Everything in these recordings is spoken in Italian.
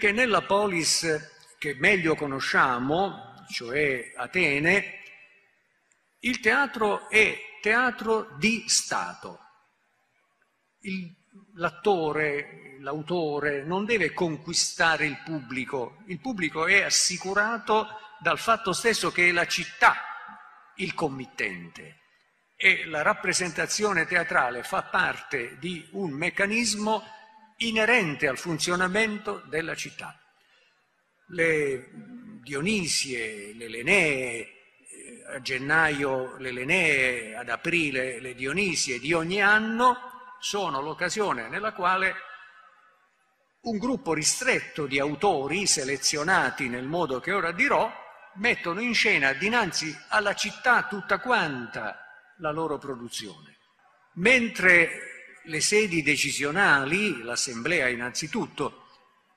che nella polis che meglio conosciamo, cioè Atene, il teatro è teatro di Stato. L'attore, l'autore non deve conquistare il pubblico, il pubblico è assicurato dal fatto stesso che è la città il committente e la rappresentazione teatrale fa parte di un meccanismo inerente al funzionamento della città. Le Dionisie, le Lenee, eh, a gennaio le Lenee, ad aprile le Dionisie di ogni anno sono l'occasione nella quale un gruppo ristretto di autori selezionati nel modo che ora dirò mettono in scena dinanzi alla città tutta quanta la loro produzione. Mentre le sedi decisionali, l'assemblea innanzitutto,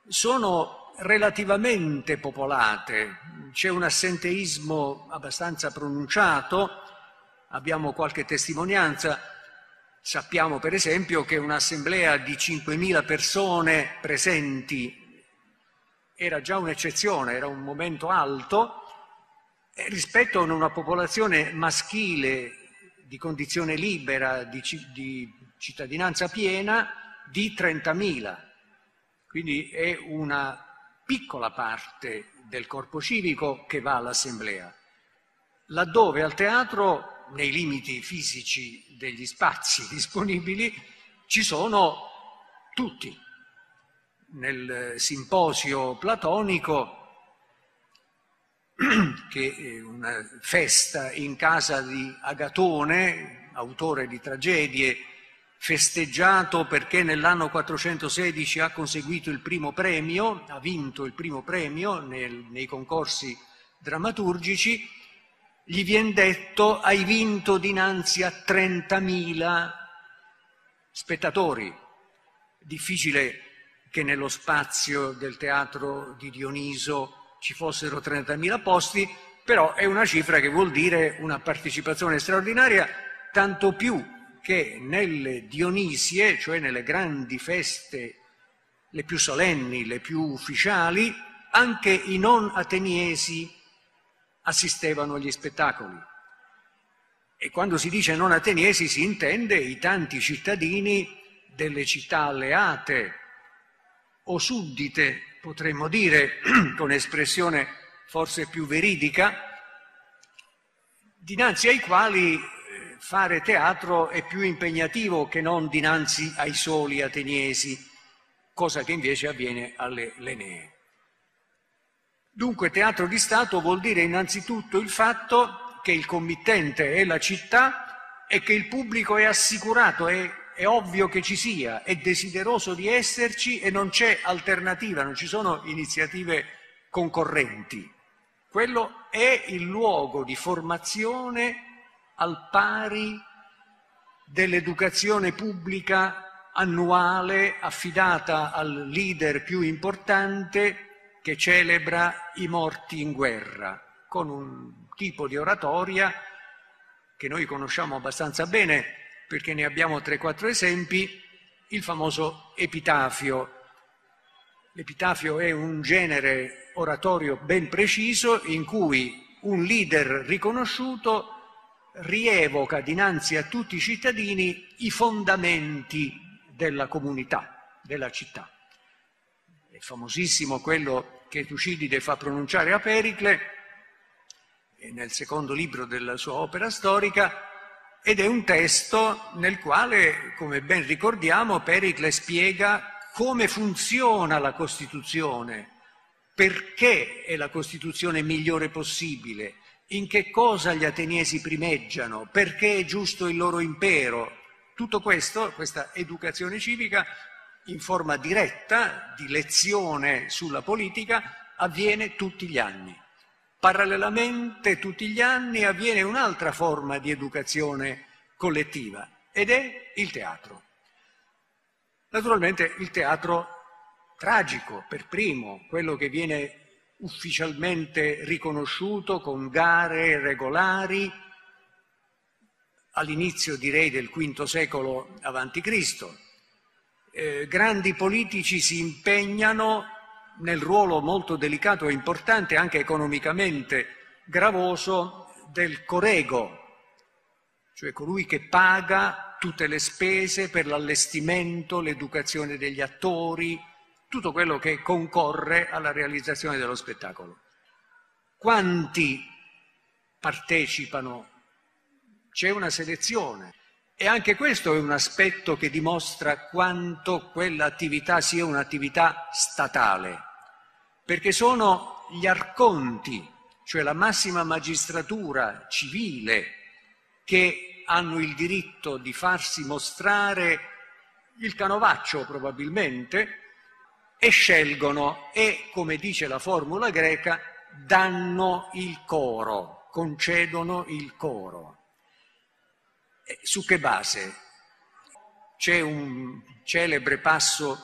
sono relativamente popolate, c'è un assenteismo abbastanza pronunciato, abbiamo qualche testimonianza, sappiamo per esempio che un'assemblea di 5.000 persone presenti era già un'eccezione, era un momento alto, rispetto a una popolazione maschile di condizione libera, di, di cittadinanza piena, di 30.000. Quindi è una piccola parte del corpo civico che va all'assemblea, laddove al teatro, nei limiti fisici degli spazi disponibili, ci sono tutti. Nel simposio platonico che è una festa in casa di Agatone, autore di tragedie, festeggiato perché nell'anno 416 ha conseguito il primo premio, ha vinto il primo premio nel, nei concorsi drammaturgici, gli viene detto hai vinto dinanzi a 30.000 spettatori. Difficile che nello spazio del teatro di Dioniso ci fossero 30.000 posti, però è una cifra che vuol dire una partecipazione straordinaria, tanto più che nelle Dionisie, cioè nelle grandi feste, le più solenni, le più ufficiali, anche i non ateniesi assistevano agli spettacoli. E quando si dice non ateniesi si intende i tanti cittadini delle città alleate o suddite potremmo dire con espressione forse più veridica, dinanzi ai quali fare teatro è più impegnativo che non dinanzi ai soli ateniesi, cosa che invece avviene alle Lenee. Dunque teatro di Stato vuol dire innanzitutto il fatto che il committente è la città e che il pubblico è assicurato, è è ovvio che ci sia, è desideroso di esserci e non c'è alternativa, non ci sono iniziative concorrenti. Quello è il luogo di formazione al pari dell'educazione pubblica annuale affidata al leader più importante che celebra i morti in guerra, con un tipo di oratoria che noi conosciamo abbastanza bene, perché ne abbiamo 3-4 esempi, il famoso epitafio. L'epitafio è un genere oratorio ben preciso in cui un leader riconosciuto rievoca dinanzi a tutti i cittadini i fondamenti della comunità, della città. È famosissimo quello che Tucidide fa pronunciare a Pericle nel secondo libro della sua opera storica, ed è un testo nel quale, come ben ricordiamo, Pericle spiega come funziona la Costituzione, perché è la Costituzione migliore possibile, in che cosa gli ateniesi primeggiano, perché è giusto il loro impero. Tutto questo, questa educazione civica, in forma diretta, di lezione sulla politica, avviene tutti gli anni. Parallelamente tutti gli anni avviene un'altra forma di educazione collettiva ed è il teatro. Naturalmente il teatro tragico per primo, quello che viene ufficialmente riconosciuto con gare regolari all'inizio direi del V secolo a.C. Eh, grandi politici si impegnano nel ruolo molto delicato e importante, anche economicamente gravoso, del corego, cioè colui che paga tutte le spese per l'allestimento, l'educazione degli attori, tutto quello che concorre alla realizzazione dello spettacolo. Quanti partecipano? C'è una selezione e anche questo è un aspetto che dimostra quanto quell'attività sia un'attività statale, perché sono gli arconti, cioè la massima magistratura civile, che hanno il diritto di farsi mostrare il canovaccio probabilmente, e scelgono e, come dice la formula greca, danno il coro, concedono il coro. Su che base? C'è un celebre passo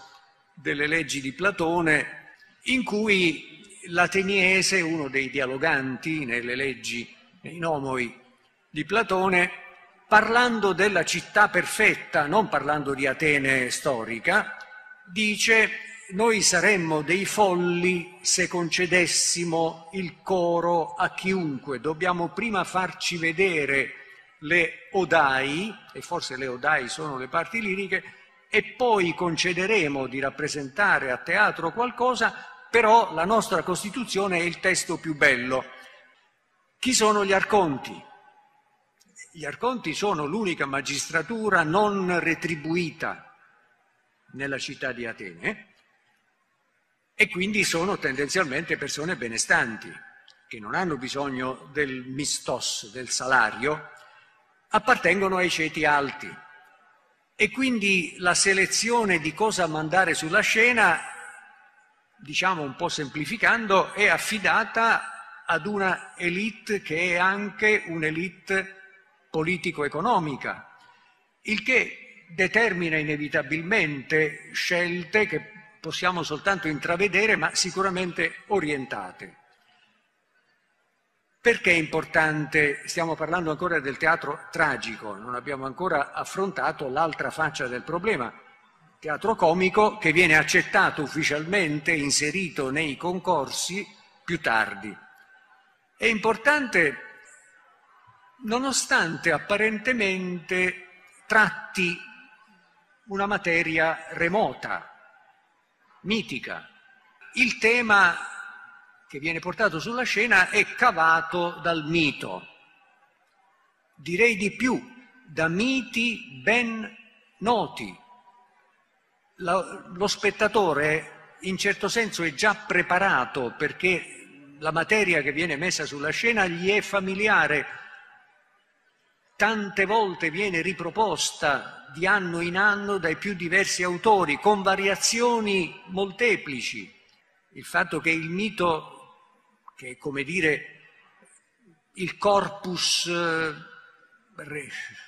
delle leggi di Platone in cui l'ateniese, uno dei dialoganti nelle leggi, nei nomoi di Platone, parlando della città perfetta, non parlando di Atene storica, dice noi saremmo dei folli se concedessimo il coro a chiunque. Dobbiamo prima farci vedere le odai, e forse le odai sono le parti liriche, e poi concederemo di rappresentare a teatro qualcosa, però la nostra Costituzione è il testo più bello. Chi sono gli arconti? Gli arconti sono l'unica magistratura non retribuita nella città di Atene e quindi sono tendenzialmente persone benestanti, che non hanno bisogno del mistos, del salario, appartengono ai ceti alti. E quindi la selezione di cosa mandare sulla scena, diciamo un po' semplificando, è affidata ad una elite che è anche un'elite politico-economica, il che determina inevitabilmente scelte che possiamo soltanto intravedere, ma sicuramente orientate. Perché è importante? Stiamo parlando ancora del teatro tragico, non abbiamo ancora affrontato l'altra faccia del problema, teatro comico che viene accettato ufficialmente, inserito nei concorsi più tardi. È importante nonostante apparentemente tratti una materia remota, mitica. Il tema che viene portato sulla scena è cavato dal mito, direi di più, da miti ben noti. La, lo spettatore in certo senso è già preparato perché la materia che viene messa sulla scena gli è familiare, tante volte viene riproposta di anno in anno dai più diversi autori, con variazioni molteplici. Il fatto che il mito, che è come dire il corpus eh,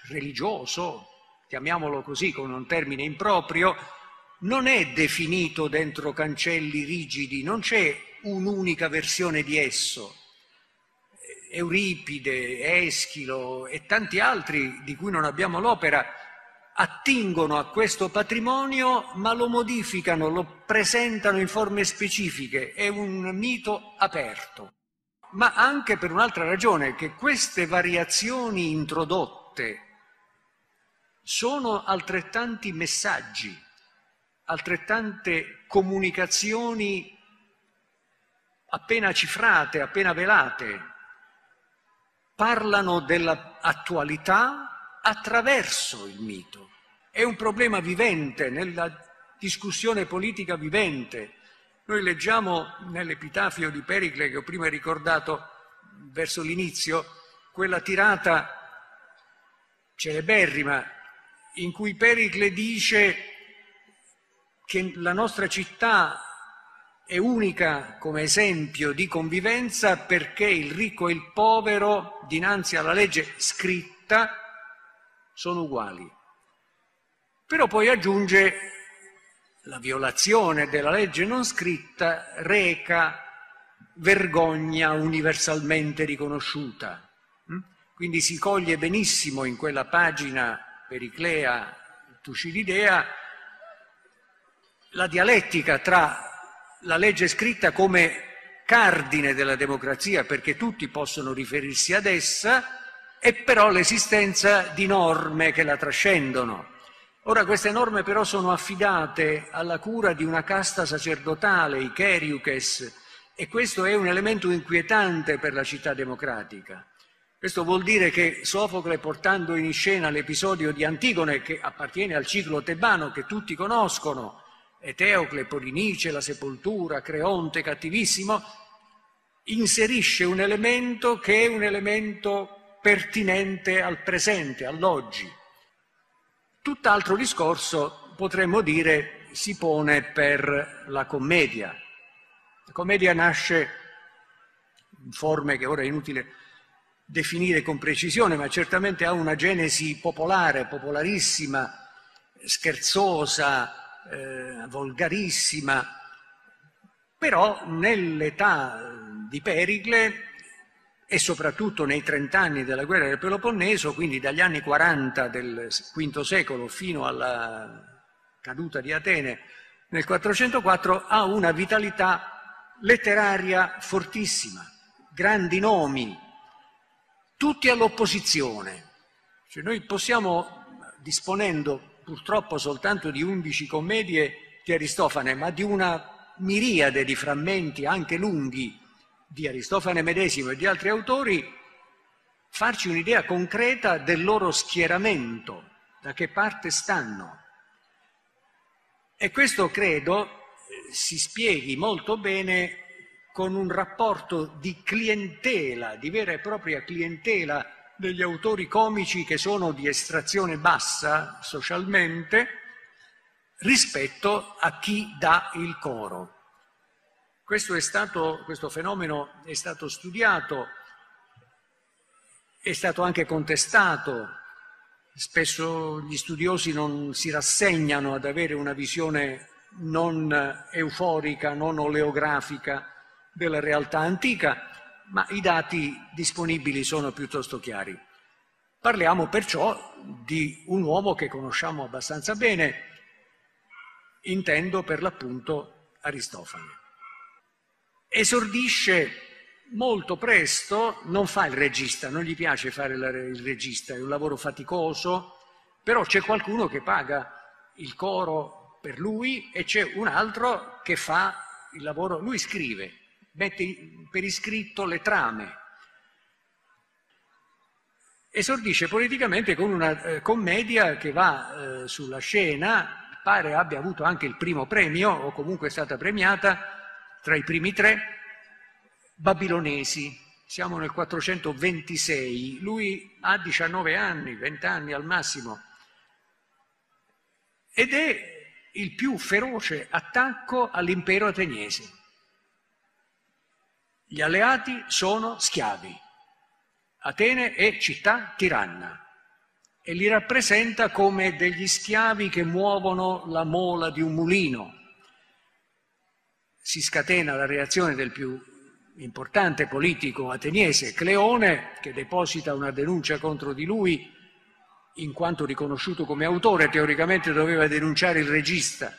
religioso, chiamiamolo così con un termine improprio, non è definito dentro cancelli rigidi, non c'è un'unica versione di esso. Euripide, Eschilo e tanti altri di cui non abbiamo l'opera attingono a questo patrimonio ma lo modificano, lo presentano in forme specifiche, è un mito aperto. Ma anche per un'altra ragione, che queste variazioni introdotte sono altrettanti messaggi, altrettante comunicazioni appena cifrate, appena velate, parlano dell'attualità attraverso il mito. È un problema vivente, nella discussione politica vivente. Noi leggiamo nell'epitafio di Pericle che ho prima ricordato verso l'inizio, quella tirata celeberrima in cui Pericle dice che la nostra città è unica come esempio di convivenza perché il ricco e il povero dinanzi alla legge scritta sono uguali. Però poi aggiunge la violazione della legge non scritta reca vergogna universalmente riconosciuta. Mm? Quindi si coglie benissimo in quella pagina periclea Tucididea la dialettica tra la legge scritta come cardine della democrazia perché tutti possono riferirsi ad essa e però l'esistenza di norme che la trascendono. Ora queste norme però sono affidate alla cura di una casta sacerdotale, i Keriukes, e questo è un elemento inquietante per la città democratica. Questo vuol dire che Sofocle, portando in scena l'episodio di Antigone, che appartiene al ciclo tebano, che tutti conoscono, Eteocle, Polinice, la sepoltura, Creonte, cattivissimo, inserisce un elemento che è un elemento pertinente al presente, all'oggi. Tutt'altro discorso potremmo dire si pone per la commedia. La commedia nasce in forme che ora è inutile definire con precisione, ma certamente ha una genesi popolare, popolarissima, scherzosa, eh, volgarissima, però nell'età di Pericle e soprattutto nei trent'anni della guerra del Peloponneso, quindi dagli anni 40 del V secolo fino alla caduta di Atene nel 404, ha una vitalità letteraria fortissima, grandi nomi, tutti all'opposizione. Cioè noi possiamo, disponendo purtroppo soltanto di undici commedie di Aristofane, ma di una miriade di frammenti anche lunghi di Aristofane medesimo e di altri autori, farci un'idea concreta del loro schieramento, da che parte stanno. E questo credo si spieghi molto bene con un rapporto di clientela, di vera e propria clientela degli autori comici che sono di estrazione bassa socialmente rispetto a chi dà il coro. Questo, stato, questo fenomeno è stato studiato, è stato anche contestato, spesso gli studiosi non si rassegnano ad avere una visione non euforica, non oleografica della realtà antica, ma i dati disponibili sono piuttosto chiari. Parliamo perciò di un uomo che conosciamo abbastanza bene, intendo per l'appunto Aristofane esordisce molto presto, non fa il regista, non gli piace fare il regista, è un lavoro faticoso, però c'è qualcuno che paga il coro per lui e c'è un altro che fa il lavoro, lui scrive, mette per iscritto le trame. Esordisce politicamente con una eh, commedia che va eh, sulla scena, pare abbia avuto anche il primo premio o comunque è stata premiata, tra i primi tre, babilonesi. Siamo nel 426, lui ha 19 anni, 20 anni al massimo, ed è il più feroce attacco all'impero ateniese. Gli alleati sono schiavi. Atene è città tiranna e li rappresenta come degli schiavi che muovono la mola di un mulino. Si scatena la reazione del più importante politico ateniese, Cleone, che deposita una denuncia contro di lui in quanto riconosciuto come autore, teoricamente doveva denunciare il regista,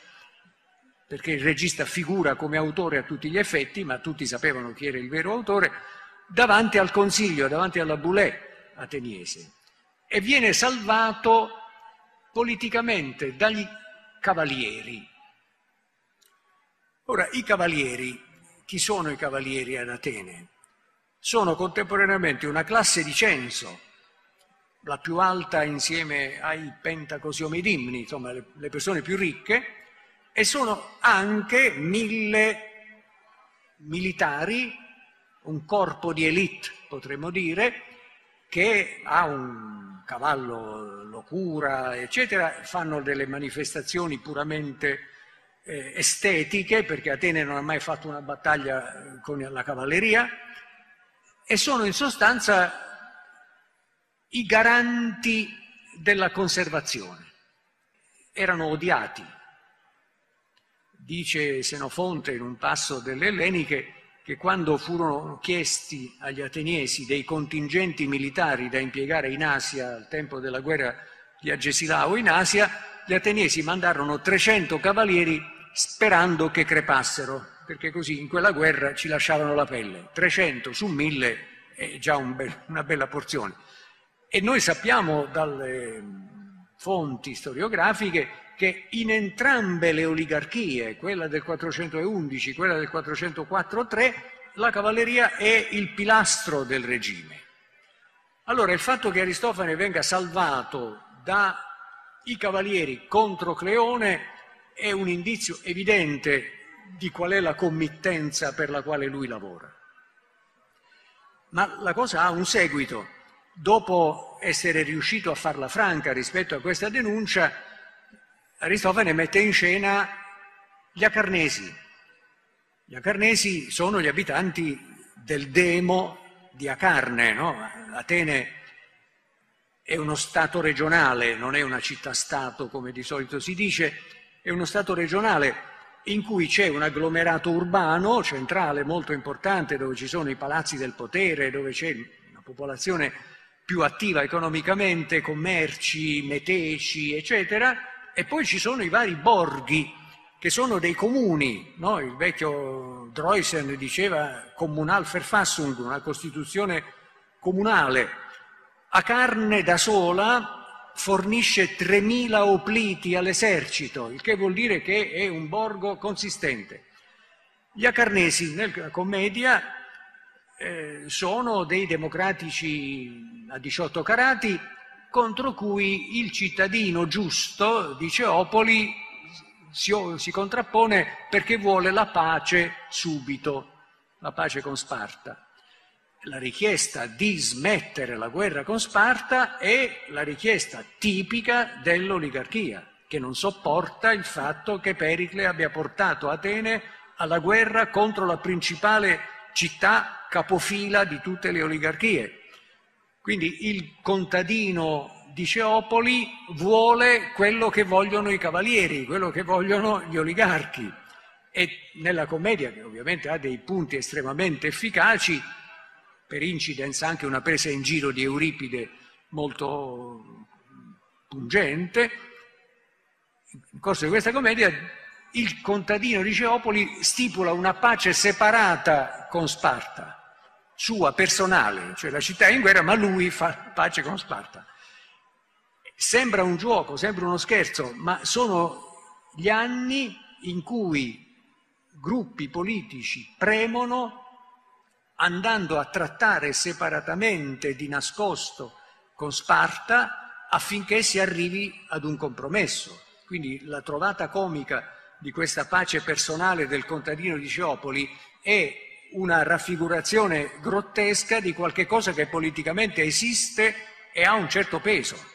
perché il regista figura come autore a tutti gli effetti, ma tutti sapevano chi era il vero autore, davanti al consiglio, davanti alla boulée ateniese. E viene salvato politicamente dagli cavalieri, Ora, i cavalieri, chi sono i cavalieri ad Atene? Sono contemporaneamente una classe di censo, la più alta insieme ai pentacosiomidimni, insomma le persone più ricche, e sono anche mille militari, un corpo di elite potremmo dire, che ha un cavallo lo cura, eccetera, fanno delle manifestazioni puramente eh, estetiche, perché Atene non ha mai fatto una battaglia con la cavalleria, e sono in sostanza i garanti della conservazione. Erano odiati. Dice Senofonte in un passo delle Elleniche che quando furono chiesti agli ateniesi dei contingenti militari da impiegare in Asia al tempo della guerra di Agesilao in Asia, gli ateniesi mandarono 300 cavalieri sperando che crepassero, perché così in quella guerra ci lasciavano la pelle. 300 su 1000 è già un be- una bella porzione. E noi sappiamo dalle fonti storiografiche che in entrambe le oligarchie, quella del 411, quella del 404-3, la cavalleria è il pilastro del regime. Allora il fatto che Aristofane venga salvato dai cavalieri contro Cleone è un indizio evidente di qual è la committenza per la quale lui lavora. Ma la cosa ha un seguito. Dopo essere riuscito a farla franca rispetto a questa denuncia, Aristofane mette in scena gli Acarnesi. Gli Acarnesi sono gli abitanti del Demo di Acarne, no? Atene è uno stato regionale, non è una città-stato come di solito si dice, è uno stato regionale in cui c'è un agglomerato urbano centrale molto importante dove ci sono i palazzi del potere, dove c'è una popolazione più attiva economicamente, commerci, meteci, eccetera, e poi ci sono i vari borghi che sono dei comuni, no? il vecchio Droysen diceva Kommunalverfassung, una costituzione comunale, a carne da sola fornisce 3.000 opliti all'esercito, il che vuol dire che è un borgo consistente. Gli acarnesi nella commedia eh, sono dei democratici a 18 carati contro cui il cittadino giusto, dice Opoli, si, si contrappone perché vuole la pace subito, la pace con Sparta la richiesta di smettere la guerra con Sparta è la richiesta tipica dell'oligarchia, che non sopporta il fatto che Pericle abbia portato Atene alla guerra contro la principale città capofila di tutte le oligarchie. Quindi il contadino di Ceopoli vuole quello che vogliono i cavalieri, quello che vogliono gli oligarchi. E nella commedia, che ovviamente ha dei punti estremamente efficaci, per incidence anche una presa in giro di Euripide molto pungente. In corso di questa commedia il contadino di Ceopoli stipula una pace separata con Sparta, sua personale, cioè la città è in guerra, ma lui fa pace con Sparta. Sembra un gioco, sembra uno scherzo, ma sono gli anni in cui gruppi politici premono andando a trattare separatamente di nascosto con Sparta affinché si arrivi ad un compromesso. Quindi la trovata comica di questa pace personale del contadino di Ceopoli è una raffigurazione grottesca di qualche cosa che politicamente esiste e ha un certo peso.